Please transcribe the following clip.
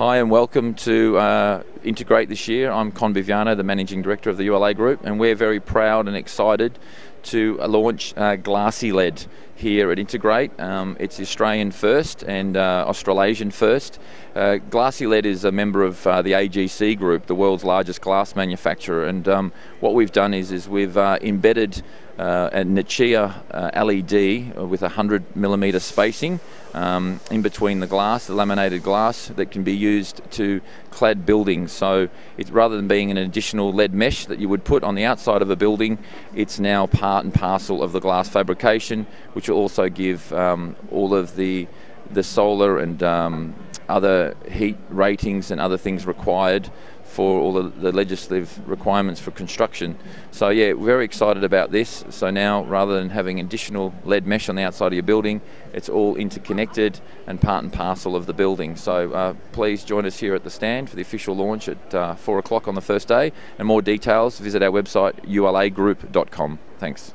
Hi and welcome to uh, Integrate this year. I'm Con Biviano, the Managing Director of the ULA Group, and we're very proud and excited to launch uh, Glassiled here at Integrate. Um, it's Australian first and uh, Australasian first. Uh, Glassiled is a member of uh, the AGC Group, the world's largest glass manufacturer, and um, what we've done is, is we've uh, embedded uh, a Nichia uh, LED with 100 millimeter spacing um, in between the glass, the laminated glass that can be used to clad buildings. So it's rather than being an additional LED mesh that you would put on the outside of a building, it's now part and parcel of the glass fabrication, which will also give um, all of the the solar and um, other heat ratings and other things required for all the, the, legislative requirements for construction. So yeah, very excited about this. So now, rather than having additional LED mesh on the outside of your building, it's all interconnected and part and parcel of the building. So uh, please join us here at the stand for the official launch at uh, 4 o'clock on the first day. And more details, visit our website, ulagroup.com. Thanks.